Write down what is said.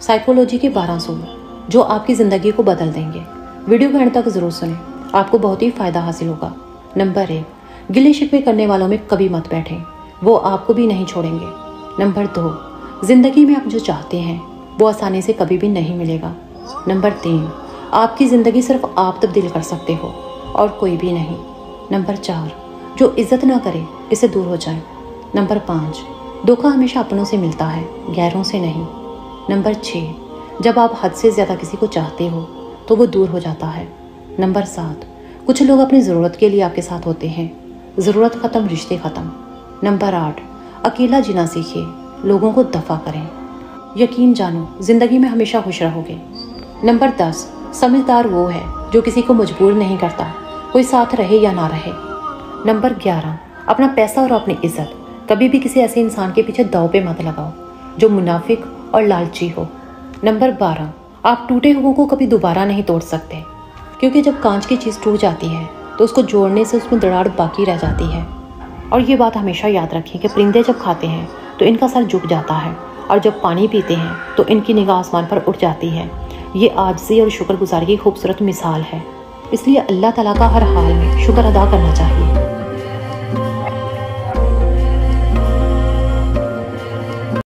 Psychology के बारह सूल जो आपकी ज़िंदगी को बदल देंगे। वीडियो को तक ज़रूर सुने। आपको बहुत ही फ़ायदा हासिल होगा। नंबर एक, गिले शिकवे करने वालों में कभी मत बैठें। वो आपको भी नहीं छोड़ेंगे। नंबर दो, ज़िंदगी में आप जो चाहते हैं, वो आसानी से कभी भी नहीं मिलेगा। नंबर तीन, आपकी ज़िंदगी सिर्फ़ आप तब्दील कर सकते हो, और कोई भी नहीं। नंबर चार, जो इज़्ज़त ना करे, इसे दूर हो जाए। नंबर पाँच धोखा हमेशा अपनों से मिलता है, गैरों से नहीं। नंबर छः जब आप हद से ज़्यादा किसी को चाहते हो तो वो दूर हो जाता है। नंबर सात, कुछ लोग अपनी ज़रूरत के लिए आपके साथ होते हैं। ज़रूरत ख़त्म, रिश्ते ख़त्म। नंबर आठ, अकेला जीना सीखिए, लोगों को दफ़ा करें। यकीन जानो, ज़िंदगी में हमेशा खुश रहोगे। नंबर दस समझदार वो है, जो किसी को मजबूर नहीं करता, कोई साथ रहे या ना रहे। नंबर ग्यारह, अपना पैसा और अपनी इज़्ज़त। कभी भी किसी ऐसे इंसान के पीछे दाव पे मत लगाओ, जो मुनाफिक और लालची हो। नंबर बारह। आप टूटे हुओं को कभी दोबारा नहीं तोड़ सकते, क्योंकि जब कांच की चीज़ टूट जाती है तो उसको जोड़ने से उसमें दरार बाकी रह जाती है। और ये बात हमेशा याद रखें कि परिंदे जब खाते हैं तो इनका सर झुक जाता है, और जब पानी पीते हैं तो इनकी निगाह आसमान पर उठ जाती है। ये आजजी और शुक्रगुजारी की खूबसूरत मिसाल है। इसलिए अल्लाह ताला का हर हाल में शुक्र अदा करना चाहिए।